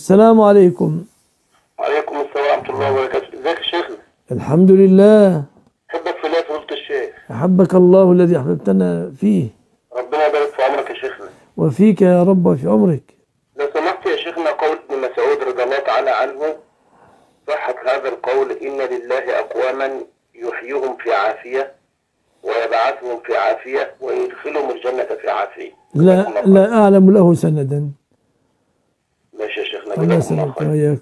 السلام عليكم. وعليكم السلام ورحمة الله وبركاته. ازيك يا شيخنا؟ الحمد لله. أحبك في الله فضيلة الشيخ. أحبك الله الذي أحببتنا فيه. ربنا يبارك في عمرك يا شيخنا. وفيك يا رب وفي عمرك. لو سمحت يا شيخنا قول ابن مسعود رضي الله تعالى عنه صحة هذا القول إن لله أقواما يحييهم في عافية ويبعثهم في عافية ويدخلهم الجنة في عافية. لا لا أعلم له سندا. ماشي يا